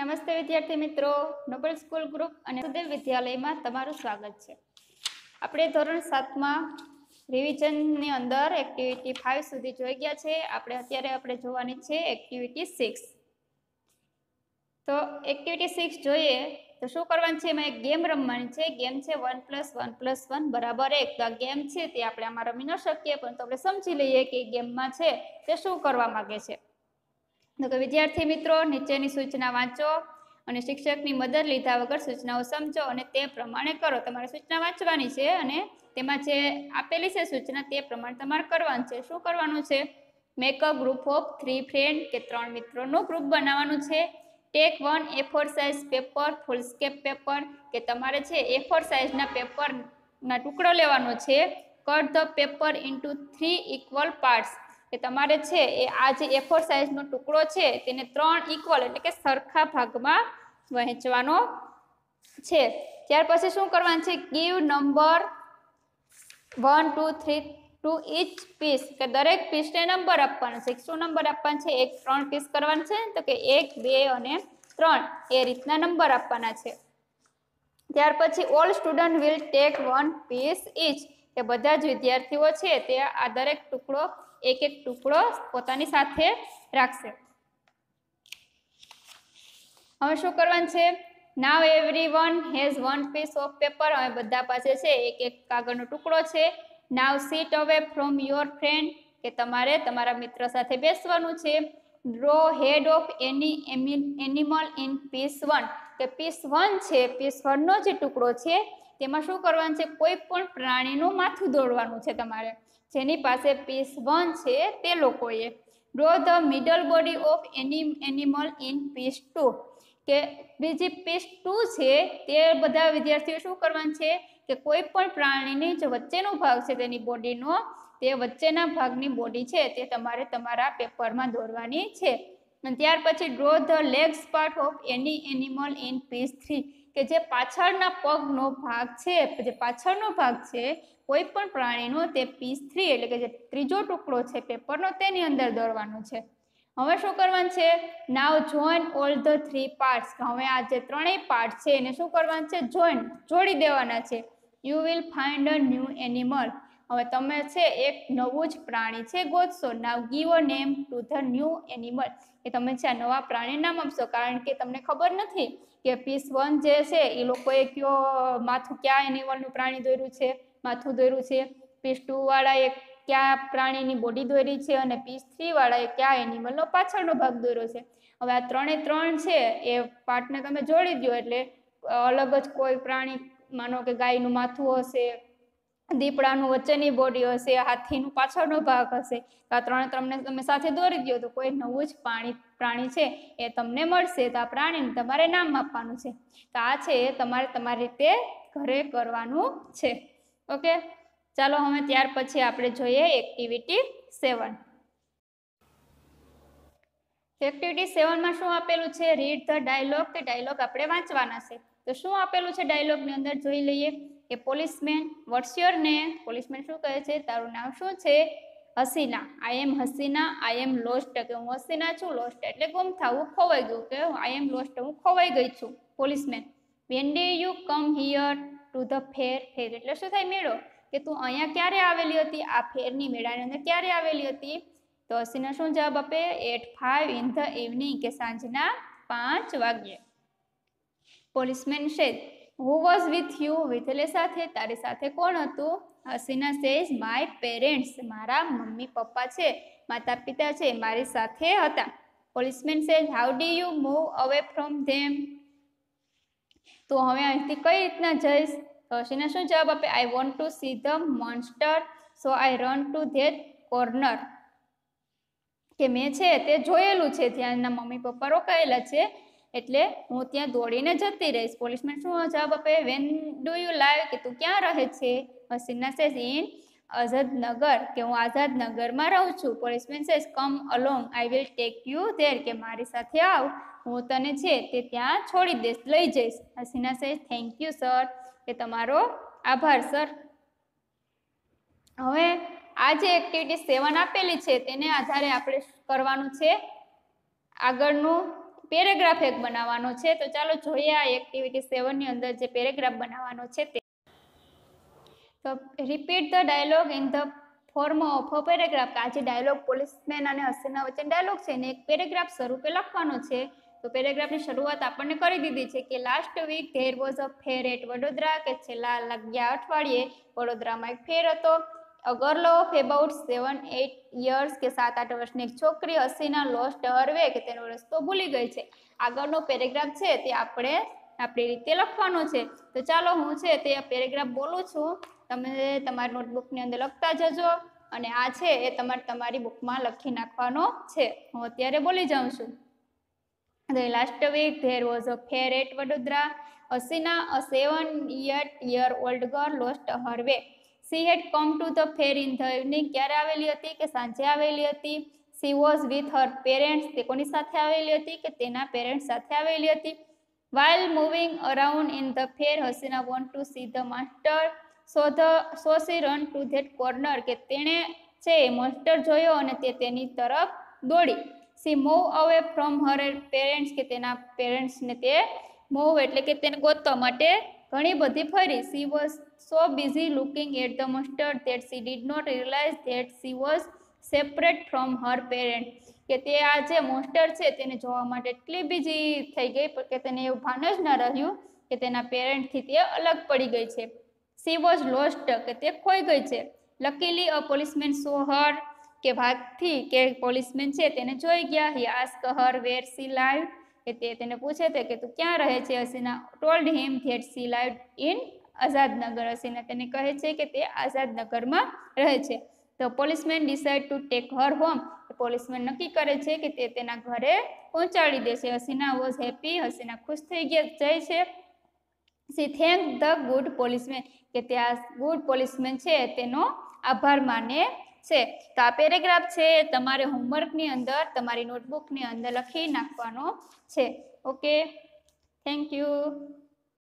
નમસ્તે વિદ્યાર્થી મિત્રો. નોબલ સ્કૂલ ગ્રુપ અને સુદેવ વિદ્યાલયમાં તમારું સ્વાગત છે. આપણે ધોરણ સાતમાં રિવિઝનની અંદર એક્ટિવિટી ફાઇવ સુધી જોઈ ગયા છે. આપણે અત્યારે આપણે જોવાની છે એક્ટિવિટી સિક્સ તો એક્ટિવિટી સિક્સ જોઈએ તો શું કરવાનું છે? એમાં એક ગેમ રમવાની છે. ગેમ છે one plus one plus one બરાબર એક. તો આ ગેમ છે તે આપણે આમાં રમી ન શકીએ, પણ આપણે સમજી લઈએ કે ગેમમાં છે. તે શું કરવા માગે છે? તો વિદ્યાર્થી મિત્રો, નીચેની સૂચના વાંચો અને શિક્ષકની મદદ લીધા વગર સૂચનાઓ સમજો અને તે પ્રમાણે કરો. તમારે સૂચના વાંચવાની છે અને તેમાં જે આપેલી છે સૂચના તે પ્રમાણે તમારે કરવાનું છે. શું કરવાનું છે? Make a group of three friend કે ત્રણ મિત્રોનું ગ્રુપ બનાવવાનું છે. Take one A four size paper foolscap paper કે તમારે છે એ ફોર સાઇઝના પેપરના ટુકડો લેવાનો છે. Cut the paper into three equal parts કે તમારે છે એ આ જે એ ફોર સાઇઝનો ટુકડો છે તેને ત્રણ ઇક્વલ એટલે કે સરખા ભાગમાં વહેંચવાનો છે. ત્યાર પછી શું કરવાનું છે? Give number one two three to each piece કે દરેક પીસને નંબર આપવાનો છે. શું નંબર આપવાનો છે? એક, ત્રણ પીસ કરવાનું છે તો કે એક, બે અને ત્રણ. એ રીતના નંબર આપવાના છે. ત્યાર પછી all student will take one piece each કે બધા જ વિદ્યાર્થીઓ છે તે આ દરેક ટુકડો એક એક ટુકડો પોતાની સાથે રાખશે. હવે શું કરવાનું છે? Now everyone has one piece of paper હવે બધા પાસે છે એક એક કાગળનો ટુકડો છે. Now sit away from your friend કે તમારે તમારા મિત્ર સાથે બેસવાનું છે. Draw head of any animal in piece one કે પીસ વન છે પીસ વનનો જે ટુકડો છે તેમાં શું કરવાનું છે? કોઈ પણ પ્રાણીનું માથું દોડવાનું છે તમારે. જેની પાસે પીસ વન છે તે લોકોએ. Draw the middle body of any animal in piece two કે બીજી પીસ ટુ છે, તે બધા વિદ્યાર્થીઓ શું કરવાનું છે? કે કોઈ પણ પ્રાણીની જે વચ્ચેનો ભાગ છે તેની બોડીનો તે વચ્ચેના ભાગની બોડી છે તે તમારે તમારા પેપરમાં દોરવાની છે. અને ત્યાર પછી draw the legs part of any animal in piece three કે જે પાછળના પગનો ભાગ છે, જે પાછળનો ભાગ છે, કોઈ પણ પ્રાણીનો તે પીસ થ્રી એટલે કે જે ત્રીજો ટુકડો છે, પેપરનો તેની અંદર દોરવાનો છે. હવે શું કરવાનું છે? Now join all the three parts હવે આ જે ત્રણેય પાર્ટ છે, એને શું કરવાનું છે? જોઈન જોડી દેવાના છે. You will find a new animal હવે તમે છે, એક નવું જ પ્રાણી છે, ગોતશો. Now give name to the new animal એ તમે છે, આ નવા પ્રાણી નામ આપશો. કારણ કે તમને ખબર નથી કે પીસ વન જે છે, એ લોકોએ કયો માથું કયા એનિમલનું પ્રાણી દોર્યું છે, માથું દોર્યું છે. પીસ ટુ વાળાએ કયા પ્રાણીની બોડી દોરી છે અને પીસ થ્રી વાળાએ કયા એનિમલનો પાછળનો ભાગ દોર્યો છે. હવે આ ત્રણે ત્રણ છે, એ પાર્ટને તમે જોડી દો એટલે અલગ જ કોઈ પ્રાણી, માનો કે ગાયનું માથું હશે દીપડાનું વચ્ચેની બોડી હશે, હાથીનું પાછળનો ભાગ હશે. આ ત્રણે તમને તમે સાથે દોરી દો તો કોઈ નવું જ પાણી, પ્રાણી છે એ તમને મળશે. તો આ પ્રાણીને તમારે નામ આપવાનું છે. તો આ છે એ તમારે તમારી રીતે ઘરે કરવાનું છે. ઓકે ચાલો હવે ત્યાર પછી આપણે જોઈએ એક્ટિવિટી સેવન એક્ટિવિટી સેવનમાં શું આપેલું છે? રીડ ધ ડાયલોગ કે ડાયલોગ આપણે વાંચવાના છે. તો શું આપેલું છે ડાયલોગની અંદર જોઈ લઈએ કે policeman what's your name policeman શું કહે છે? તારું નામ શું છે? Haseena. I am Haseena I am lost કે હું હસીના છું લોસ્ટ એટલે ગુમ થવું ખોવાઈ ગયું કે આઈ એમ લોસ્ટ હું ખોવાઈ ગઈ છું, policeman. When did you come here to the fair fair એટલે શું થાય? મેળો. કે તું અહીંયા ક્યારે આવેલી હતી? આ ફેરની મેળાની અંદર ક્યારે આવેલી હતી? તો હસીના શું જવાબ આપે? At five in the evening કે સાંજના પાંચ વાગ્યે. Policeman says who was with you with એટલે સાથે તારી સાથે કોણ હતું? હસીના સેઝ માય પેરેન્ટ્સ મારા મમ્મી પપ્પા છે, માતા પિતા છે, મારી સાથે હતા. Policeman says how did you move away from them તો હવે અહીંથી કઈ રીતના જઈશ? તો હસીના શું જવાબ આપે? I want to see the monster so I run to that corner કે મેં છે તે જોયેલું છે, ત્યાં એના મમ્મી પપ્પા રોકાયેલા છે. એટલે હું ત્યાં દોડીને જતી રહીશ. પોલીસમેન શું જવાબ આપે? વેન ડુ યુ લાઈવ કે તું ક્યાં રહે છે? હસીના સેઝ ઇન આઝાદનગર, કે હું આઝાદનગરમાં રહું છું. Policeman says come along I will take you there કે મારી સાથે આવ, હું તને છે તે ત્યાં છોડી દઈશ, લઈ જઈશ. Hasina says thank you sir કે તમારો આભાર સર હવે આ જે એક્ટિવિટી સેવન આપેલી છે, તેને આધારે આપણે કરવાનું છે આગળનું પેરેગ્રાફ એક બનાવવાનો છે. તો ચાલો જોઈએ આ એક્ટિવિટી સેવનની અંદર જે પેરેગ્રાફ બનાવવાનો છે તે. તો repeat the dialogue in the form of a paragraph આ જે ડાયલોગ પોલીસમેન અને હસીના વચ્ચે ડાયલોગ છે ને એક પેરેગ્રાફ સ્વરૂપે લખવાનો છે. તો પેરેગ્રાફની શરૂઆત આપણને કરી દીધી છે કે last week there was a fair at Vadodara કે છેલ્લા લગ્યા અઠવાડિયે વડોદરામાં એક ફેર હતો. A girl of about seven eight years કે સાત આઠ વર્ષની એક છોકરી હસીના લોસ્ટ હરવે કે તેનો રસ્તો ભૂલી ગઈ છે. આગળનો પેરેગ્રાફ છે તે આપણે આપણી રીતે લખવાનો છે. તો ચાલો હું છે તે પેરેગ્રાફ બોલું છું. તમે તમારી નોટબુકની અંદર લખતા જજો અને આ છે એ તમારે તમારી બુકમાં લખી નાખવાનો છે. હું અત્યારે બોલી જાઉં છું. Last week there was was fair at Vadodara. Vadodara. Asina, a seven year year old girl, lost her way. Had come to the fair in the evening ક્યારે આવેલી હતી કે સાંજે આવેલી હતી? She was with her parents તે કોની સાથે આવેલી હતી કે તેના પેરેન્ટ્સ સાથે આવેલી હતી? While moving around in the fair Hasina want to see the master so the so she run to that corner કે તેણે છે માસ્ટર જોયો અને તે તેની તરફ દોડી. She move away from her parents કે તેના પેરેન્ટ્સને તે મૂવ એટલે કે તેને ગોતવા માટે ઘણી બધી ફરી. She was so busy looking at the mustard that she did not realise that she was separate from her parent કે તે આ જે મોસ્ટર છે તેને જોવા માટે એટલી બીજી થઈ ગઈ કે તેને એવું ભાન જ ન રહ્યું કે તેના પેરેન્ટથી તે અલગ પડી ગઈ છે. સી વોઝ લોસ્ટ કે તે ખોઈ ગઈ છે. લકીલી અ પોલીસમેન સો હર કે ભાગથી કે પોલીસમેન છે તેને જોઈ ગયા. He ask her where she live કે તે તેને પૂછે છે કે તું ક્યાં રહે છે? Hasina told him that she live in Azadnagar Hasina તેને કહે છે કે તે આઝાદનગરમાં રહે છે. તો policeman decide to take her home policeman નક્કી કરે છે કે તે તેના ઘરે પહોંચાડી દે છે હસીના વોઝ હેપી હસીના ખુશ થઈ ગયા, જાય છે. She thank the good policeman કે તે આ ગુડ પોલીસમેન છે, તેનો આભાર માને છે. તો આ પેરેગ્રાફ છે, તમારે હોમવર્કની અંદર, તમારી નોટબુકની અંદર લખી નાખવાનો છે. Okay thank you